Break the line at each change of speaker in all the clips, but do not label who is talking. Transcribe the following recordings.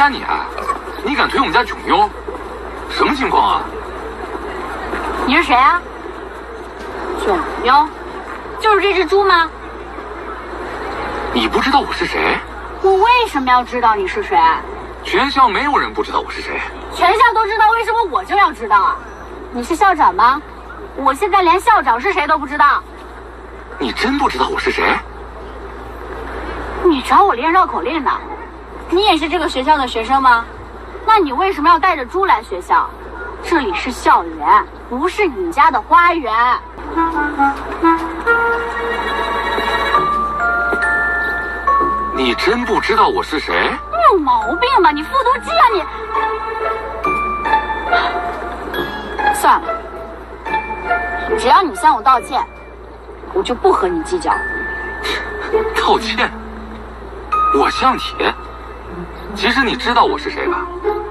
呀你啊？你敢推我们家囧妞？什么情况啊？
你是谁啊？囧妞，就是这只猪吗？
你不知道我是谁？
我为什么要知道你是谁？
全校没有人不知道我是谁。
全校都知道，为什么我就要知道啊？你是校长吗？我现在连校长是谁都不知道。
你真不知道我是谁？
你找我练绕口令呢？你也是这个学校的学生吗？那你为什么要带着猪来学校？这里是校园，不是你家的花园。
你真不知道我是谁？
你有毛病吧？你复读机啊你！算了，只要你向我道歉，我就不和你计较。
道歉？我向你？其实你知道我是谁吧？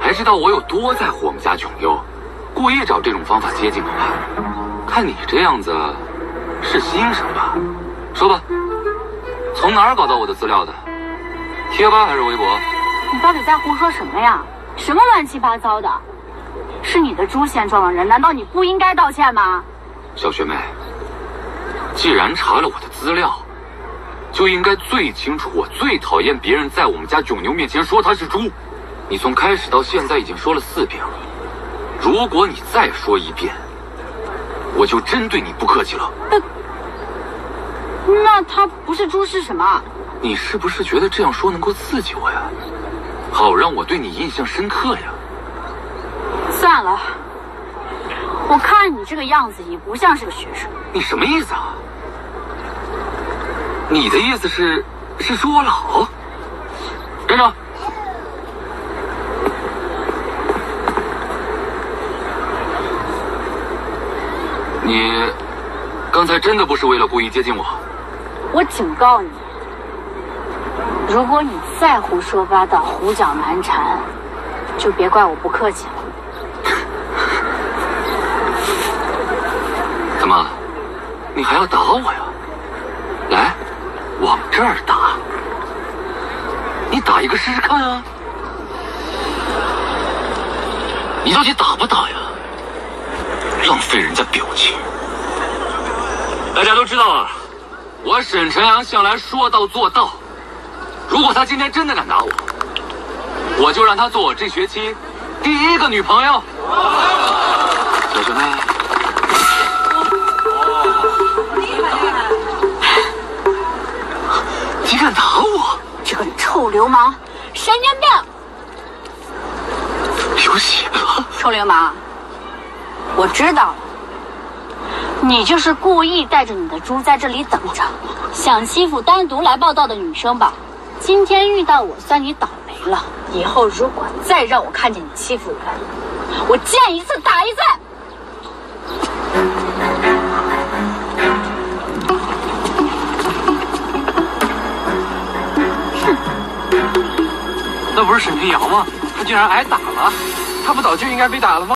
还知道我有多在乎我们家囧妞，故意找这种方法接近我吧？看你这样子，是新生吧？说吧，从哪儿搞到我的资料的？贴吧还是微博？
你到底在胡说什么呀？什么乱七八糟的？是你的猪先撞了人，难道你不应该道歉吗？
小学妹，既然查了我的资料，就应该最清楚我最讨厌别人在我们家囧牛面前说他是猪。你从开始到现在已经说了四遍了，如果你再说一遍，我就真对你不客气了。
那那他不是猪是什么？
你是不是觉得这样说能够刺激我呀？好让我对你印象深刻呀？
算了，我看你这个样子也不像是个学生。
你什么意思啊？你的意思是，是说我老？站长，你刚才真的不是为了故意接近我？
我警告你，如果你再胡说八道、胡搅蛮缠，就别怪我不客气了。
怎么，你还要打我呀？来，往这儿打。你打一个试试看啊！你到底打不打呀？浪费人家表情。大家都知道啊，我沈晨阳向来说到做到。如果他今天真的敢打我，我就让他做我这学期第一个女朋友。小学妹。
流氓，神经病！
流血了！
臭流氓，我知道了，你就是故意带着你的猪在这里等着，想欺负单独来报道的女生吧？今天遇到我，算你倒霉了。以后如果再让我看见你欺负人，我见一次打一次。
不是沈晨瑶吗？他竟然挨打了，他不早就应该被打了吗？